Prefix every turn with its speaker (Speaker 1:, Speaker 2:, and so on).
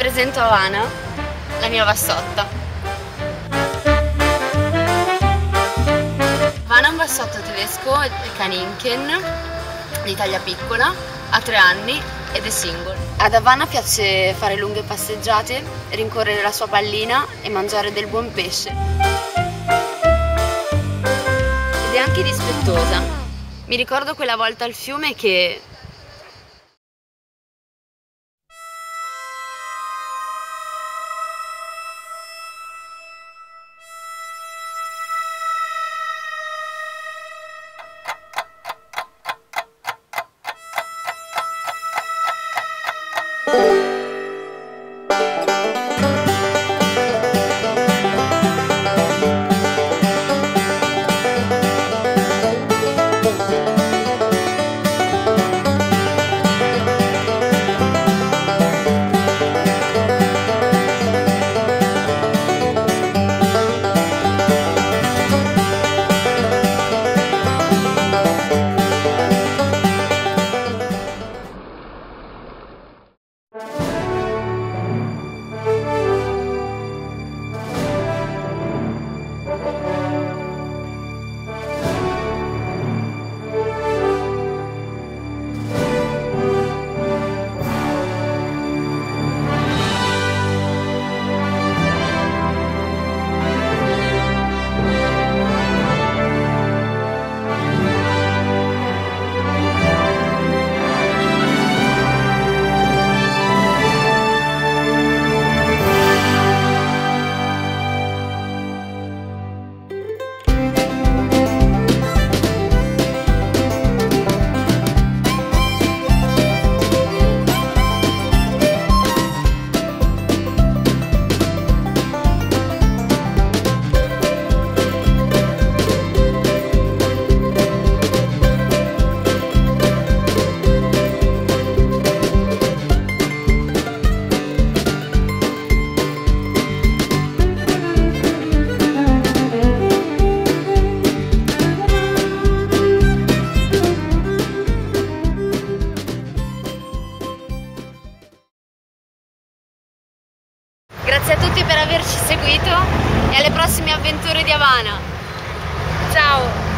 Speaker 1: presento Havana, la mia bassotta. Havana è un bassotto tedesco Kaninken di taglia piccola, ha tre anni ed è single. Ad Havana piace fare lunghe passeggiate, rincorrere la sua pallina e mangiare del buon pesce. Ed è anche rispettosa. Mi ricordo quella volta al fiume che Grazie a tutti per averci seguito e alle prossime avventure di Havana. Ciao!